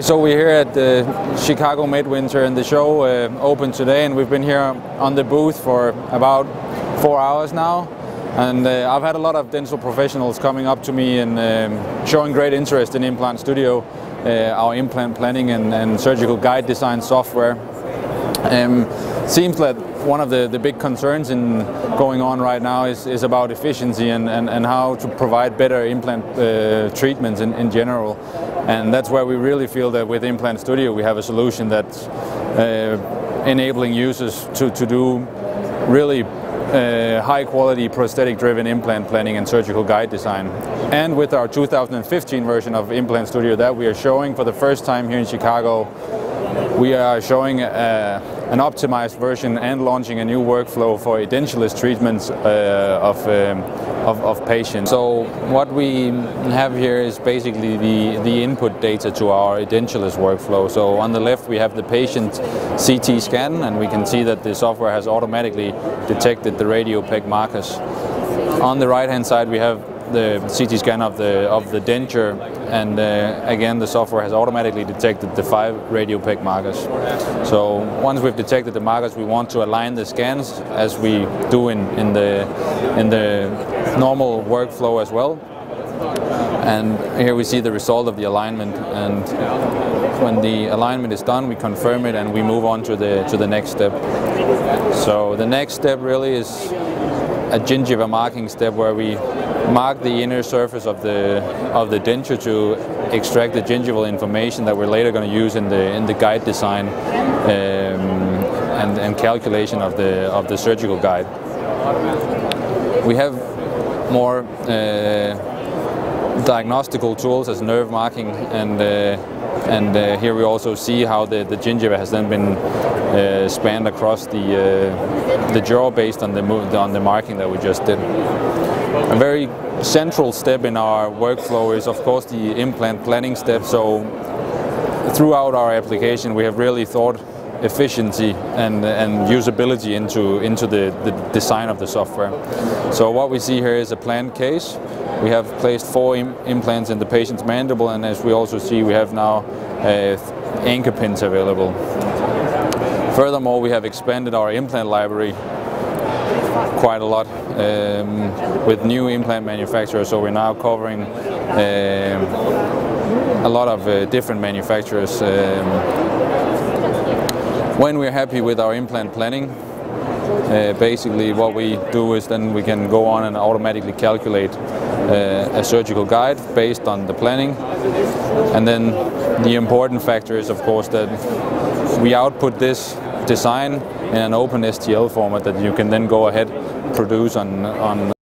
So we're here at the Chicago Midwinter and the show uh, opened today and we've been here on the booth for about four hours now and uh, I've had a lot of dental professionals coming up to me and um, showing great interest in Implant Studio, uh, our implant planning and, and, surgical guide design software. Um, seems that one of the, the big concerns in going on right now is, is about efficiency and, and, and how to provide better implant uh, treatments in, in general. And that's where we really feel that with Implant Studio we have a solution that's uh, enabling users to, to do really uh, high quality prosthetic driven implant planning and surgical guide design. And with our 2015 version of Implant Studio that we are showing for the first time here in Chicago, we are showing uh, an optimized version and launching a new workflow for edentulous treatments uh, of, um, of, of, patients. So what we have here is basically the, the input data to our edentulous workflow. So on the left we have the patient CT scan and we can see that the software has automatically detected the radiopaque markers. On the right hand side we have the CT scan of the of the denture and uh, again the software has automatically detected the five radio radiopaque markers. So once we've detected the markers we want to align the scans as we do in, in the in the normal workflow as well. And here we see the result of the alignment and when the alignment is done we confirm it and we move on to the to the next step. So the next step really is a gingiva marking step where we mark the inner surface of the of the denture to extract the gingival information that we're later going to use in the in the guide design um, and, and calculation of the of the surgical guide. We have more uh, diagnostical tools as nerve marking and uh, and uh, here we also see how the, the gingiva has then been uh, spanned across the uh, the jaw based on the on the marking that we just did. A very central step in our workflow is of course the implant planning step. So throughout our application we have really thought efficiency and, and usability into, into the, the design of the software. So what we see here is a planned case. We have placed four Im implants in the patient's mandible and as we also see we have now uh, anchor pins available. Furthermore we have expanded our implant library quite a lot um, with new implant manufacturers. So we're now covering um, a lot of uh, different manufacturers. Um, when we're happy with our implant planning, uh, basically what we do is then we can go on and automatically calculate Uh, a surgical guide based on the planning. And then the important factor is of course that we output this design in an open STL format that you can then go ahead produce on, on